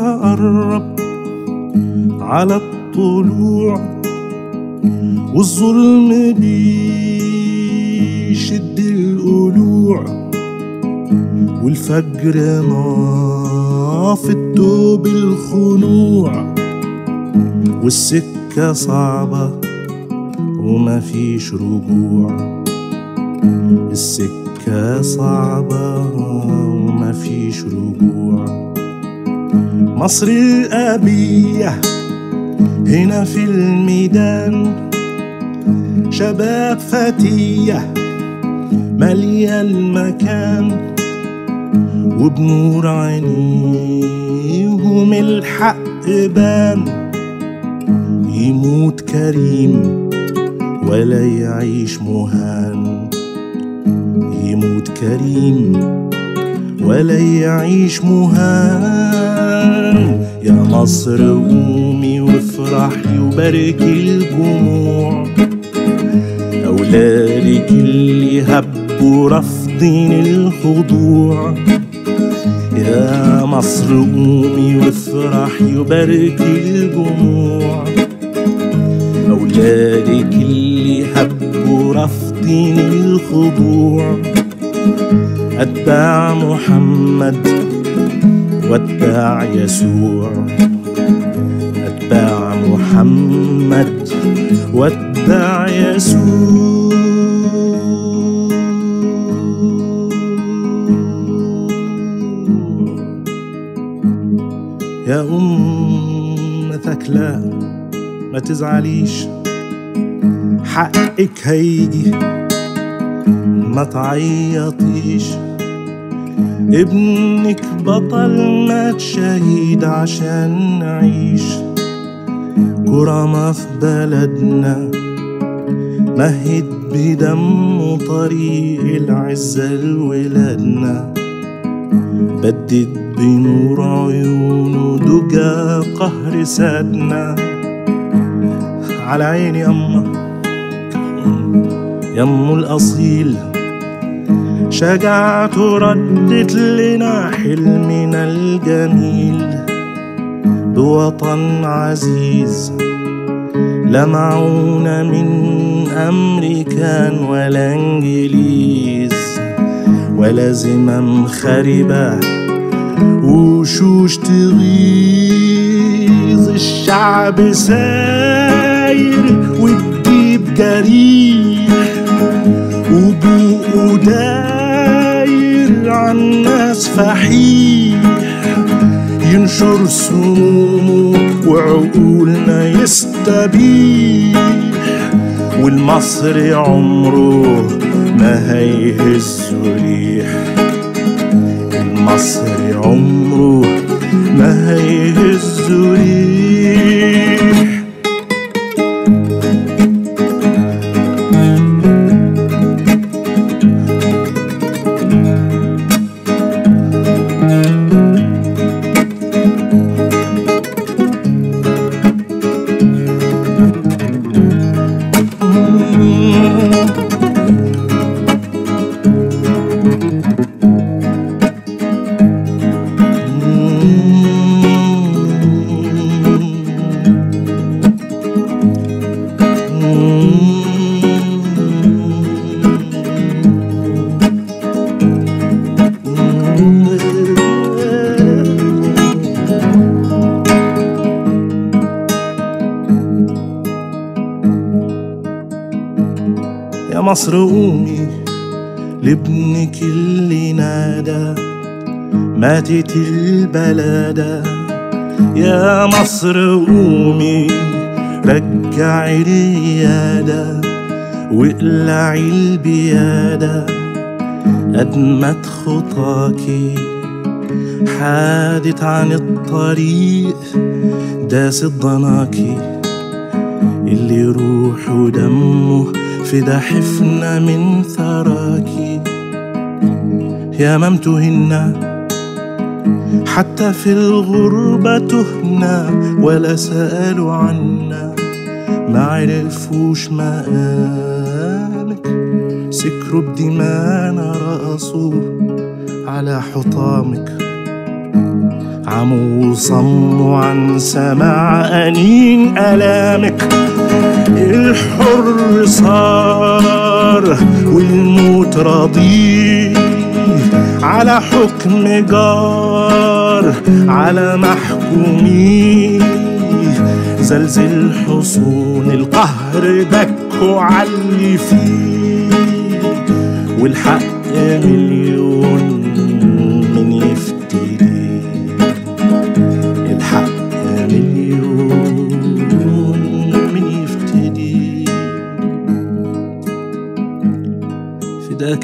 قرب على الطلوع والظلم بيشد القلوع والفجر ناف الدوب الخنوع والسكة صعبة ومفيش رجوع. السكة صعبة ومفيش رجوع. مصر الأبية هنا في الميدان شباب فتية مالية المكان وبنور عينيهم الحق بان يموت كريم ولا يعيش مهان. يموت كريم ولا يعيش مهان. مصر قومي وافرحي وباركي الجموع. أولادك اللي هبوا رافضين الخضوع. يا مصر قومي وافرحي وباركي الجموع. أولادك اللي هبوا رافضين الخضوع. أتباع محمد وأتباع يسوع. محمد واتباع يسوع. يا أم ثكلاء ما تزعليش. حقك هيجي ما تعيطيش. ابنك بطل مات شهيد عشان نعيش. كرامة في بلدنا مهد بدمه طريق العزة لولادنا. بدد بنور عيونه دجى قهر سادنا. على عيني يما يمه الأصيل. شجعته ردت لنا حلمنا الجميل. بوطن عزيز لا معونة من أمريكان ولا إنجليز ولا زمام خربة وشوش تغيظ الشعب ساير وتجيب جريح وبوقه داير عالناس فحيح ينشر سمومه وعقولنا يستبيح. والمصري عمره ما هيهز ريح المصري عمره ما هيهز ريح مصر قومي لابنك اللي نادى ماتت البلادة يا مصر قومي رجعي الريادة واقلعي البيادة. أدمت خطاكي حادت عن الطريق. داست ضناكي اللي روح ودمه فدا حفنة من ثراكي يا ما امتهنا حتى في الغربة تهنا ولا سألوا عنا ما عرفوش مقامك سكروا بدمانا رقصوه على حطامك. عموا وصموا عن سماع أنين ألامك. الحر صار والموت راضيه على حكم جار على محكوميه زلزل حصون القهر دكوا علي فيه. والحق مليون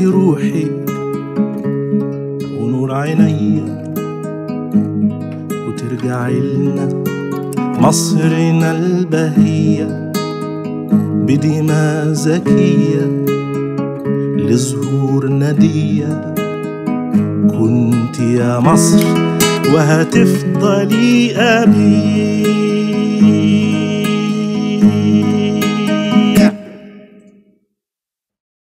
فداك روحي ونور عيني وترجعي لنا مصرنا البهية بدماء زكية لزهور ندية. كنت يا مصر وهتفضلي أبيه